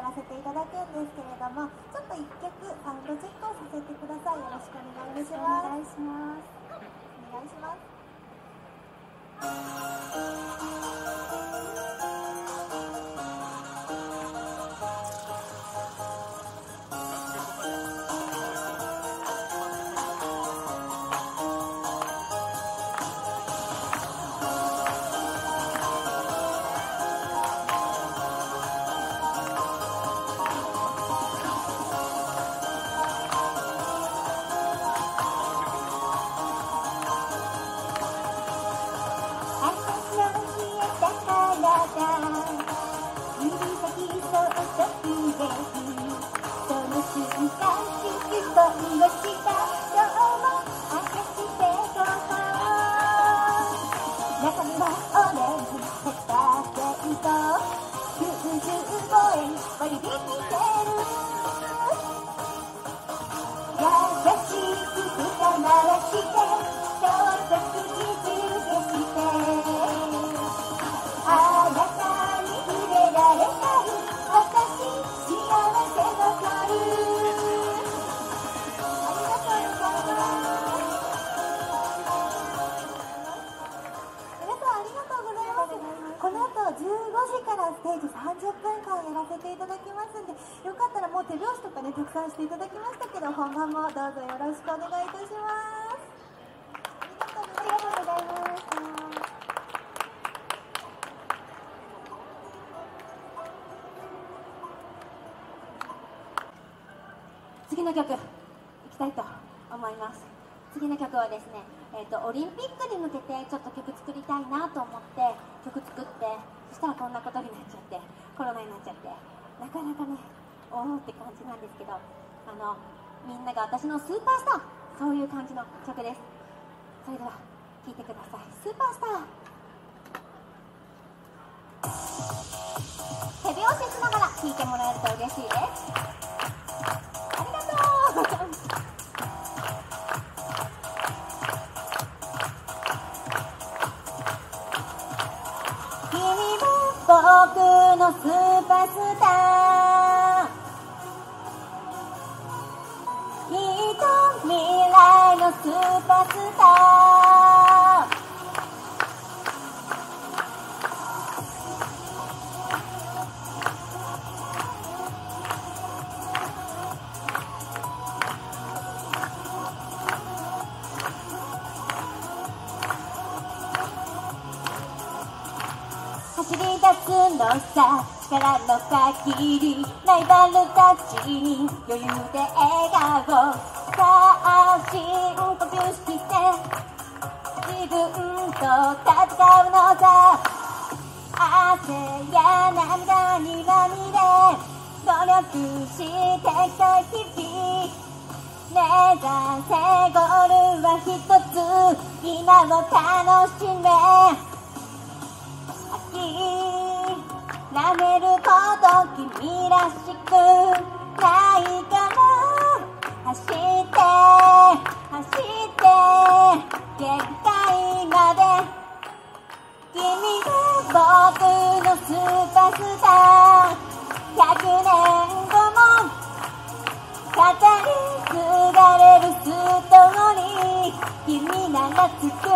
やらせていただくんですけれどもちょっと1曲サウンドチェックをさせてください。よろしくお願いします。お願いします。お願いします時からステージ30分間やらせていただきますんでよかったらもう手拍子とかねたくさんしていただきましたけど本番もどうぞよろしくお願いいたします。ありがとうございます。次の曲いきたいと思います。次の曲はですね、えー、とオリンピックに向けてちょっと曲作りたいなと思って曲したらこんなことになっちゃってコロナになっちゃってなかなかねおおって感じなんですけどあのみんなが私のスーパースターそういう感じの曲です。それでは聴いてください。スーパースター。手拍子しながら聴いてもらえると嬉しいです。のスーパースター。きっと未来のスーパースター。のさ力の限りライバルたちに余裕で笑顔さあ深呼吸して自分と戦うのさ汗や涙にまみれ努力してきた日々目指せゴールは一つ。今を楽しめ。諦めること君らしくないから走って走って限界まで。君が僕のスーパースター。100年後も語り継がれるストーリー。君なら作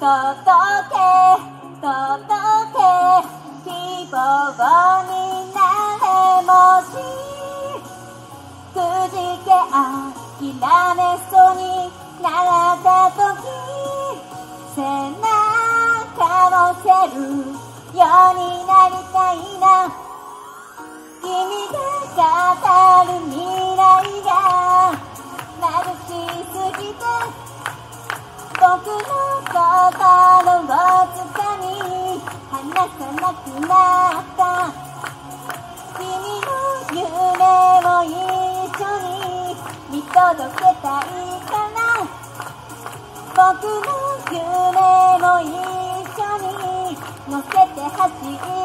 届け届け希望になれもしくじけ諦めそうになった時背中を押せるようになりたいな。君が語る未来が眩しすぎて僕の心をつかみ離さなくなった。君の夢を一緒に見届けたいから僕の夢も一緒に乗せて走っ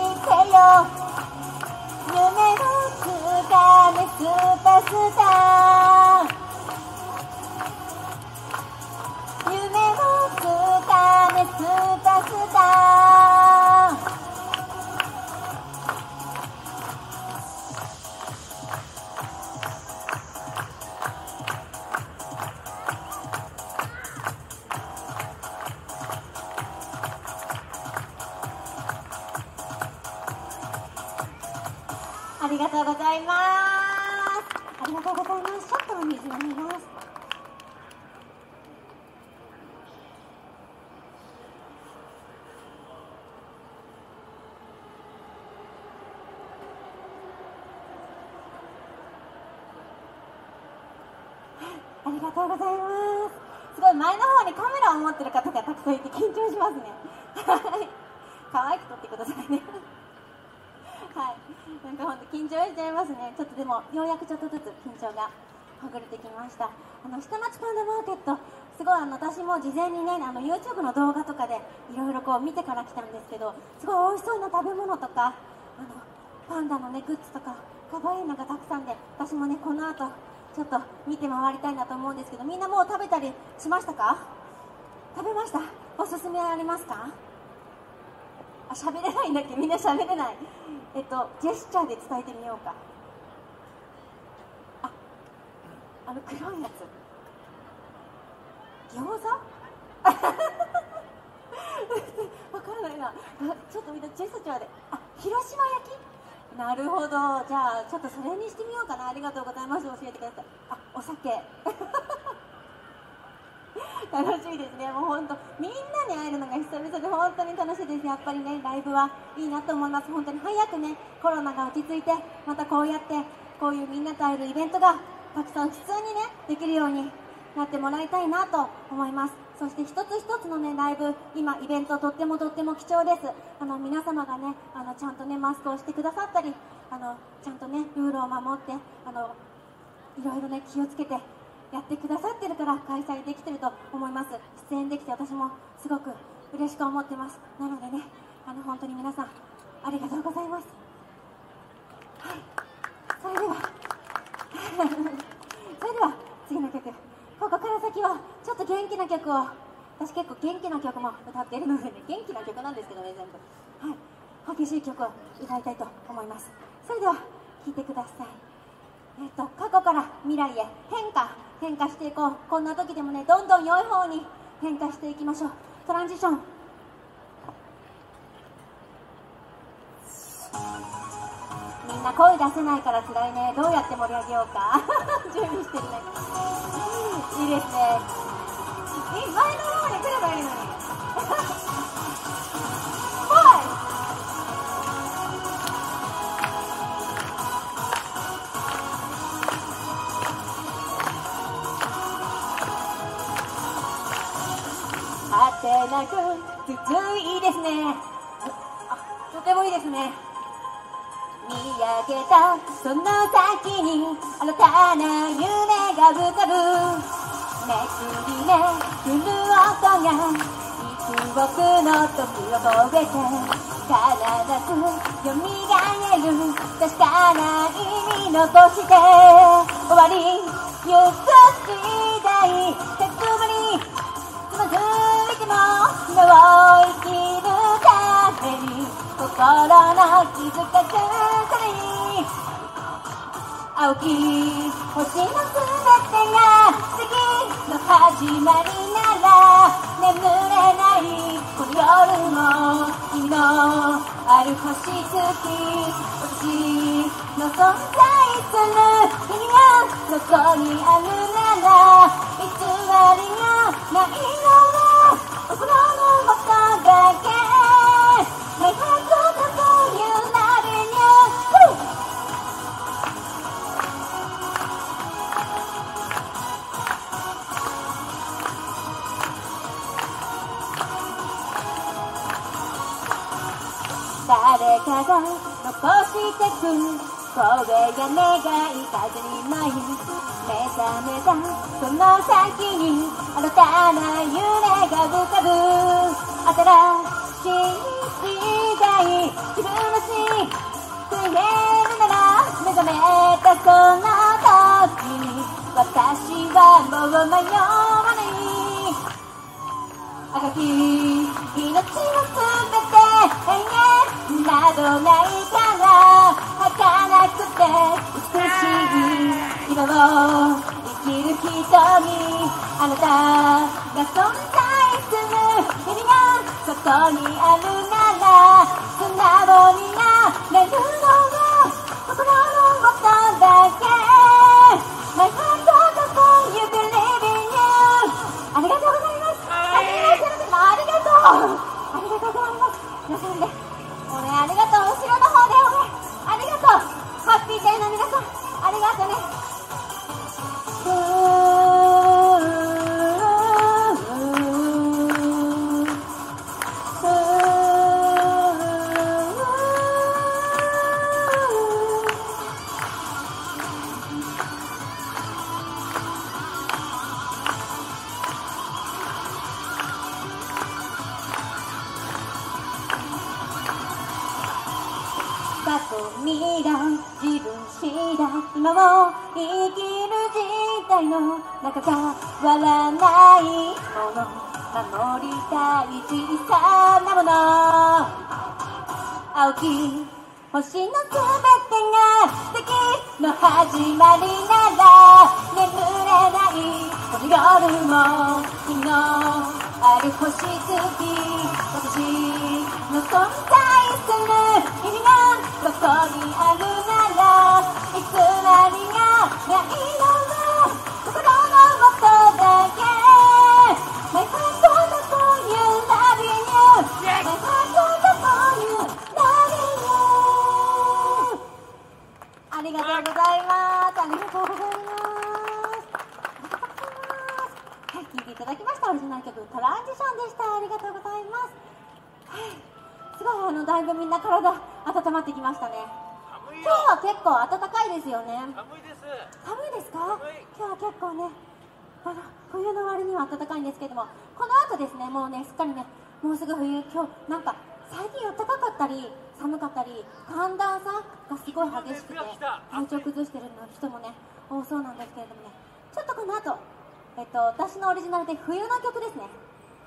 りがとうございます。すごい前の方にカメラを持ってる方がたくさんいて緊張しますね。はい。可愛く撮ってくださいね。はい。なんか本当緊張しちゃいますね。ちょっとでもようやくちょっとずつ緊張がほぐれてきました。あの下町パンダマーケット、すごいあの私も事前にね、あの YouTube の動画とかでいろいろこう見てから来たんですけど、すごい美味しそうな食べ物とか、あのパンダのねグッズとか可愛いのがたくさんで、私もねこの後ちょっと見て回りたいなと思うんですけど、みんなもう食べたりしましたか？食べました。おすすめありますか？あ、喋れないんだっけ？みんな喋れない。えっとジェスチャーで伝えてみようか。あ、あの黒いやつ。餃子？わからないな。ちょっとみんなジェスチャーで。あ、広島焼き？なるほど。じゃあちょっとそれにしてみようかな。ありがとうございます。教えてください。あ、お酒。楽しいですね。もう本当みんなに会えるのが久々で本当に楽しいです。やっぱりねライブはいいなと思います。本当に早くねコロナが落ち着いてまたこうやってこういうみんなと会えるイベントがたくさん普通にねできるようになってもらいたいなと思います。そして一つ一つのねライブ今イベントとってもとっても貴重です。あの皆様がねあのちゃんとねマスクをしてくださったりあのちゃんとねルールを守ってあのいろいろね気をつけてやってくださってるから開催できてると思います。出演できて私もすごく嬉しく思ってます。なのでねあの本当に皆さんありがとうございます。はい。それでは。それでは次の曲。ここから先はちょっと元気な曲を。私結構元気な曲も歌っているのでね元気な曲なんですけどね全部。はい。激しい曲を歌いたいと思います。それでは聴いてください。えっと、過去から未来へ変化。変化していこう。こんな時でもねどんどん良い方に変化していきましょう。トランジション。みんな声出せないから辛いね。どうやって盛り上げようか。準備してるね。その先に新たな夢が浮かぶめくりめくる音が幾億の時を超えて必ず蘇る確かな意味残して終わりゆく時代手つまりつまずいても今を生きるために心の傷がく青き星のすべてが次の始まりなら眠れないこの夜も君のある星月私の存在する意味がどこにあるなら偽りがないの誰かが残してく声が願い風に舞い目覚めた。その先に新たな夢が浮かぶ新しい。時代自分らしい。と言えるなら目覚めたその時に私はもう迷わない。赤き命のすべてなどないから儚くて美しい今を生きる人にあなたが存在する意味がそこにあるなら過去未来自分次第今を生きる時代の中変わらないもの守りたい小さなもの青き星のすべてが素敵の始まりなら眠れないこの夜も昨日ある星月私の存在する意味がここにあるなら偽りがないのは心のことだけ My heart goes for you, loving you My heart goes for you, loving you ありがとうございますありがとうございますはい、聴いていただきましたオリジナル曲トランジションでした。ありがとうございます。は いすごいあのだいぶみんな体温まってきましたね。今よ。日は結構暖かいですよね。寒いです。寒いですか？今日は結構ねあの冬の割には暖かいんですけどもこの後ですねもうねすっかりねもうすぐ冬今日なんか最近暖かかったり寒かったり寒暖差がすごい激しくて体調崩してる人もね多そうなんですけれどもね。ちょっとこの後えっと私のオリジナルで冬の曲ですね。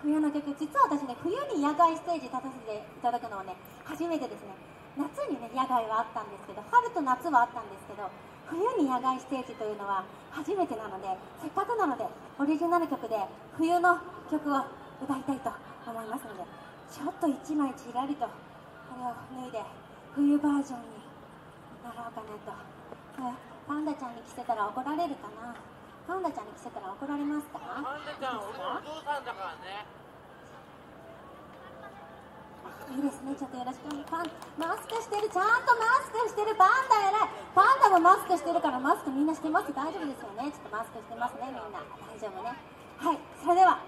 冬の曲。実は私ね冬に野外ステージ立たせていただくのはね初めてですね。夏にね野外はあったんですけど春と夏はあったんですけど冬に野外ステージというのは初めてなのでせっかくなのでオリジナル曲で冬の曲を歌いたいと思いますのでちょっと1枚ちらりとこれを脱いで冬バージョンになろうかなと。パンダちゃんに着せたら怒られるかな。パンダちゃんに着せたら怒られますか？パンダちゃん俺のお父さんだからね。いいですね、ちょっとよろしく。パンマスクしてる、ちゃんとマスクしてる、パンダ偉い、パンダもマスクしてるから、マスクみんなしてます、大丈夫ですよね、ちょっとマスクしてますね、みんな、大丈夫ね。はい、それでは、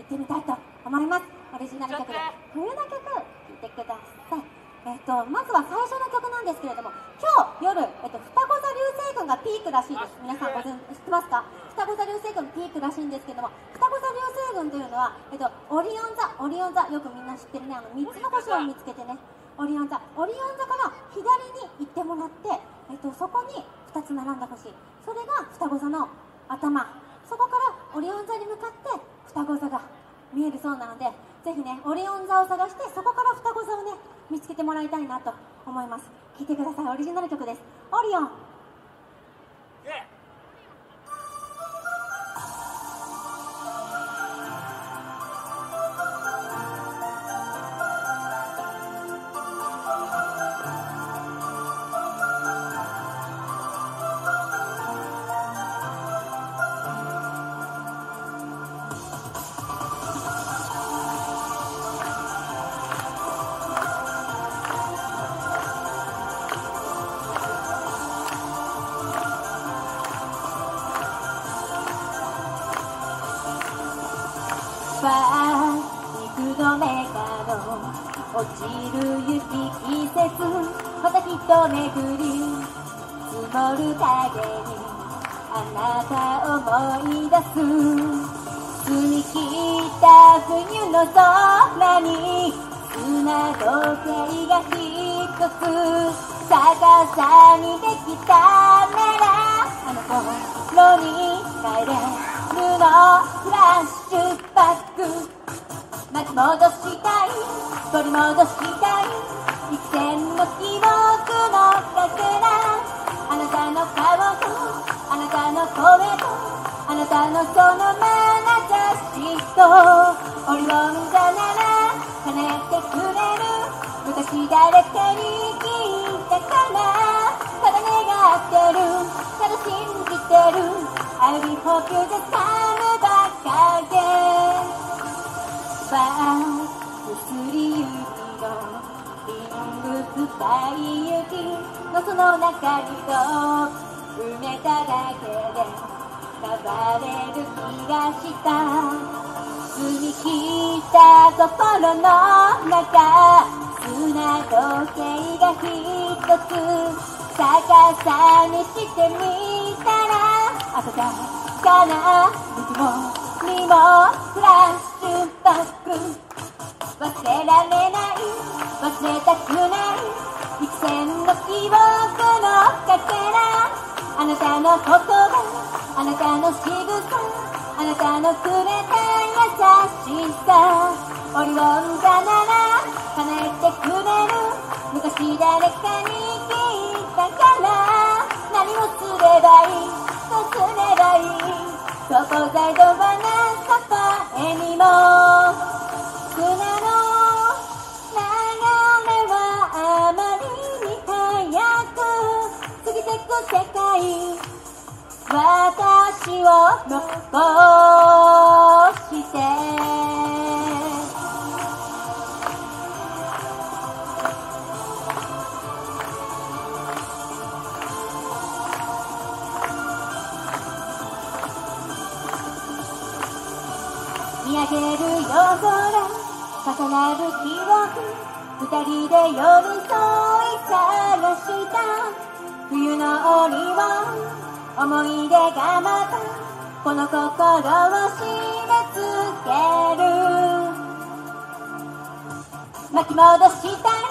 行ってみたいと思います。オリジナル曲で、冬の曲、聴いてください。えっと、まずは最初の曲なんですけれども、今日夜、えっと、双子座流星群がピークらしいです。皆さんご存知知ってますか？双子座流星群ピークらしいんですけども、双子座流星群というのは、えっと、オリオン座、オリオン座、よくみんな知ってるね、あの、3つの星を見つけてね、オリオン座、オリオン座から左に行ってもらって、えっと、そこに2つ並んだ星、それが双子座の頭、そこからオリオン座に向かって双子座が見えるそうなので、ぜひね、オリオン座を探して、そこから双子座をね、見つけてもらいたいなと思います。聴いてください、オリジナル曲です。オリオン。ねまたひと巡り積もる影にあなたを思い出す澄み切った冬の空に砂時計が一つ逆さにできたならあの頃に帰れるのフラッシュバック巻き戻したい取り戻したい幾千の記憶あなたのその眼差しとオリオン座なら叶えてくれる昔誰かに聞いたからただ願ってるただ信じてる I will hope you just come back again バーすりゆきのリングスパイ雪のその中にと埋めただけで変われる気がした。澄み切った心の中。砂時計が一つ。逆さにしてみたら。暖かな。ぬくも。りもフラッシュバック。忘れられない。忘れたくない。幾千の記憶のかけらあなたの言葉。あなたの仕草あなたのくれた優しさオリオン座なら。叶えてくれる昔誰かに聞いたから何をすればいい。どうすればいい。そこざいどばなさぱえにも砂の流れはあまりに早く過ぎてく世界私を残して見上げる夜空重なる記憶二人で寄り添い探した。冬の檻を思い出がまたこの心を締め付ける巻き戻したい。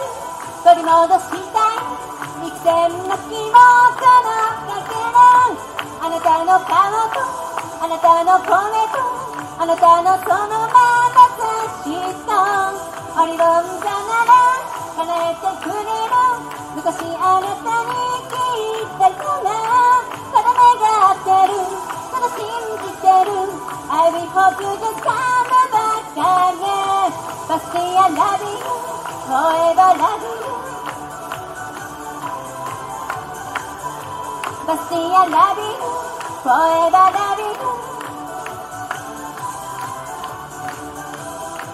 取り戻したい幾千の。記憶のかけらあなたの顔とあなたの声とあなたのその。眼差しとオリオン座なら叶えてくれる昔あなたに願ってるただ信じてる I will hope you just come back again But say I love you forever love you But say I love you forever love you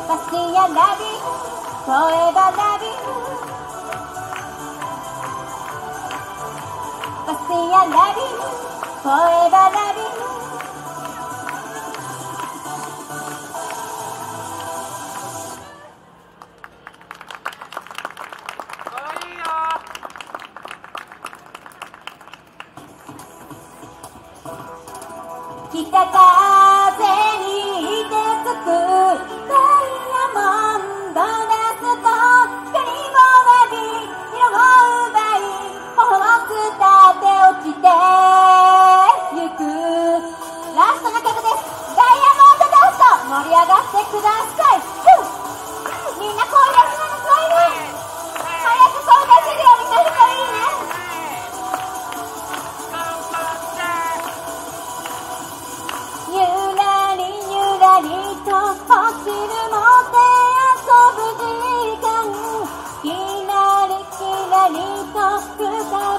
But say I love you forever love you But say I love you Forever. 走るもて遊ぶ時間」「きらりきらりとく二人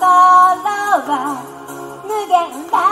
は無限大。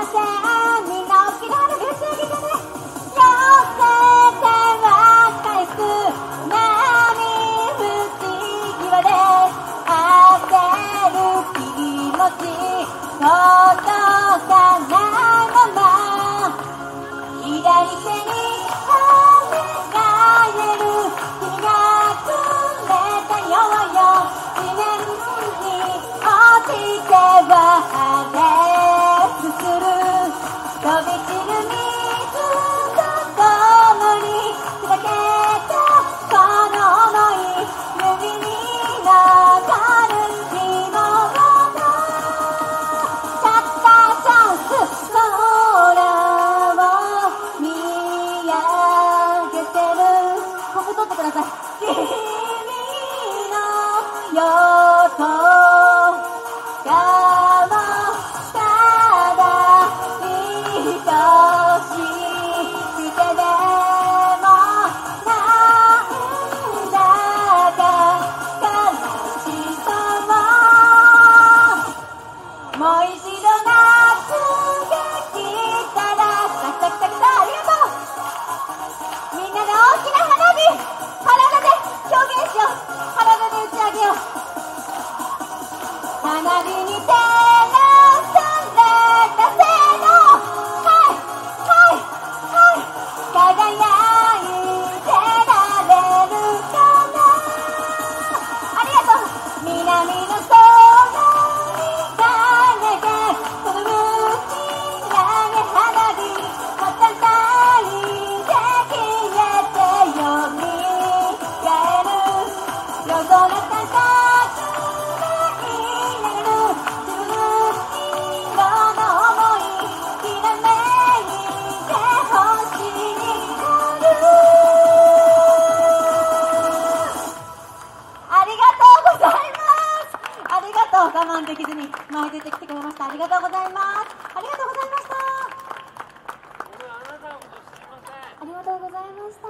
ございました。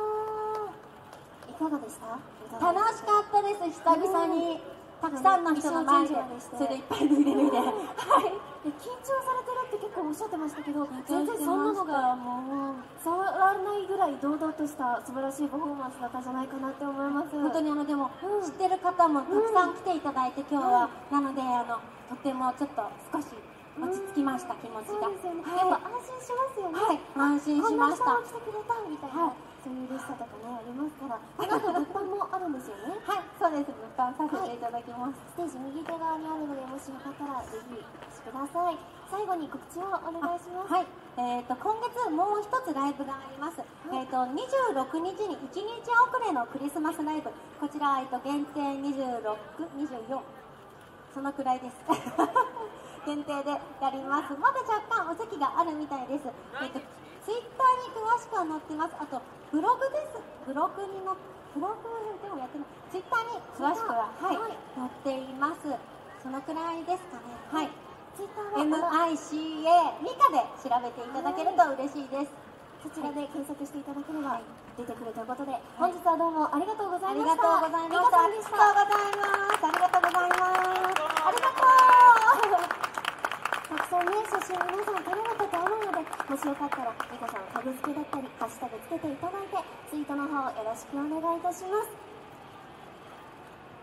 いかがでした？楽しかったです。久々に。たくさんの人の前で。それでいっぱい脱いで脱いではい。で緊張されてるって結構おっしゃってましたけど全然そんなのがもう触らないぐらい堂々とした素晴らしいパフォーマンスだったんじゃないかなって思います。本当にあのでも、うん。知ってる方もたくさん来ていただいて今日は、なのであのとてもちょっと少し落ち着きました、気持ちが。ね、はい。やっぱ安心しますよね。はい。安心しました。こんな人が来てくれたみたいな、はいそういう嬉しさとかねありますから。この後物販もあるんですよね。はいそうです。物販させていただきます、ステージ右手側にあるのでもしよかったらぜひお越しください。最後に告知をお願いします。はい、えー、と今月もう一つライブがあります、えー、と26日に1日遅れのクリスマスライブ。こちら、えー、と限定2624そのくらいです限定でやります。まだ若干お席があるみたいです、えー、とツイッターに詳しくは載ってます。あとブログです。ブログにのブログでもやってない。ツイッターに詳しくは、はい。はい。載っています。そのくらいですかね。はい。ツイッターは MICA ミカで調べていただけると嬉しいです。そちらで検索していただければ出てくるということで、本日はどうもありがとうござありいました。がとうございました。ありがとうございます。ありがとうございます。そう。ね、写真皆さん撮れなかと思うので、もしよかったら、ニコさんタグ付けだったり、ハッシュタグつけていただいて、ツイートの方よろしくお願いいたします。